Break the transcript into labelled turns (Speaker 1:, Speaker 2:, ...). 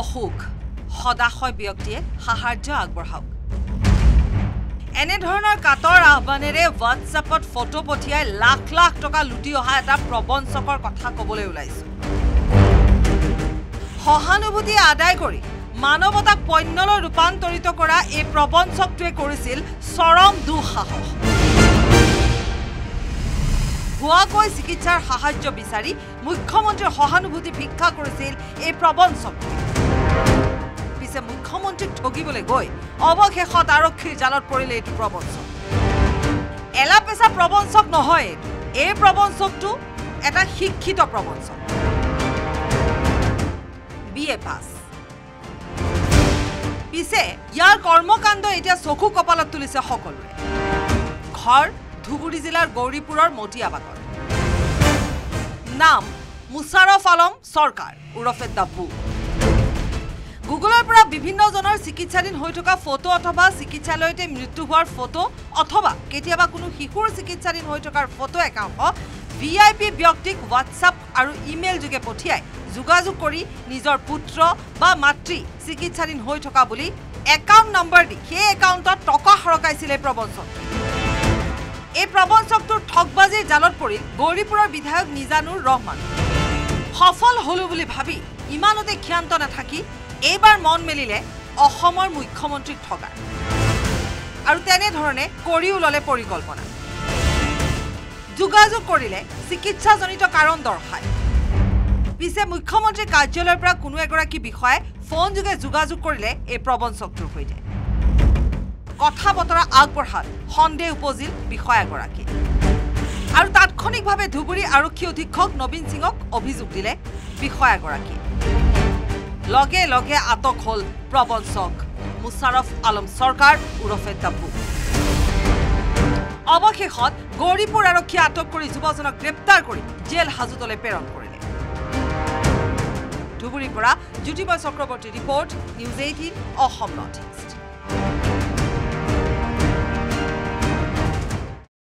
Speaker 1: অসুখ সদাশয় ব্যক্তিয়ে সাহায্য আগবঢ়াওক। এনেধৰণৰ কাটৰ আহ্বানেৰে হোৱাটছএপত ফটো পঠিয়াই লাখ লাখ টকা লুটি অহা এটা প্ৰবঞ্চকৰ কথা ক'বলৈ ওলাইছো। সহানুভূতি আদায় কৰি মানৱতাক পণ্যলৈ ৰূপান্তৰিত কৰা এই প্ৰবঞ্চকটোৱে কৰিছিল চৰম দুঃসাহস। ভুৱাকৈ চিকিৎসাৰ সাহায্য বিচাৰি মুখ্যমন্ত্ৰীৰ সহানুভূতি ভিক্ষা কৰিছিল এই প্ৰবঞ্চকটোৱে। পিছে মুখ্যমন্ত্ৰীক ঠগিবলৈ গৈ অৱশেষত আৰক্ষীৰ জালত পৰিলে এইটো প্ৰবঞ্চক। এলাপেচা প্ৰবঞ্চক নহয় এই প্ৰবঞ্চকটো এটা শিক্ষিত প্ৰবঞ্চক। B A pass. পিছে ইয়াৰ কৰ্মকাণ্ড এতিয়া চকু কপালত তুলিছে সকলোৰে ঘৰ ধুবুৰী জিলাৰ গৌৰীপুৰৰ মটিয়াবাগত। নাম মুছাৰফ আলম চৰকাৰ ওৰফে ডাব্বু গুগলৰ পৰা বিভিন্নজনৰ চিকিৎসাধীন হৈ থকা ফটো অথবা চিকিৎসালয়তে মৃত্যু হোৱাৰ ফটো অথবা কেতিয়াবা কোনো শিশুৰ চিকিৎসাধীন হৈ থকাৰ ফটো একাংশ ভি আই পি ব্যক্তিক হোৱাটছআপ আৰু ইমেইল যোগে পঠিয়াই যোগাযোগ কৰি নিজৰ পুত্ৰ বা মাতৃ চিকিৎসাধীন হৈ থকা বুলি একাউণ্ট নম্বৰ দি সেই একাউণ্টত টকা সৰকাইছিল এই প্ৰবঞ্চকটোৱে এই প্ৰবঞ্চকটোৰ ঠগবাজিৰ জালত পৰিল গৌৰীপুৰৰ বিধায়ক নিজানুৰ ৰহমান। সফল হলো বুলি ভাবি ইমানতে ক্ষান্ত নাথাকি এইবাৰ মন মেলিলে অসমৰ মুখ্যমন্ত্ৰীক ঠগাৰ আৰু তেনেধৰণে কৰিও ল'লে পৰিকল্পনা। যোগাযোগ কৰিলে চিকিৎসাজনিত কাৰণ দৰ্শায়। পিছে মুখ্যমন্ত্ৰীৰ কাৰ্যালয়ৰ পৰা কোনো এগৰাকী বিষয়াই ফোনযোগে যোগাযোগ কৰিলে এই প্ৰবঞ্চকটোৰ সৈতে। কথা বতৰা আগবঢ়াত সন্দেহ উপজিল বিষয়াগৰাকী আৰু তাৎক্ষণিকভাৱে ধুবুৰী আৰক্ষী অধীক্ষক নবীন সিঙক অভিযোগ দিলে বিষয়াগৰাকী লগে লগে আটক হ'ল প্ৰবঞ্চক মুছাৰফ আলম চৰকাৰ ওৰফে ডাব্বু অৱশেষত গৌৰীপুৰ আৰক্ষীয়ে আটক কৰি যুৱজনক গ্ৰেপ্তাৰ কৰি জেল হাজতলৈ প্ৰেৰণ কৰিলে। ধুবুৰীৰ পৰা Jyotimoy Chakraborty report news eighteen Assam north east.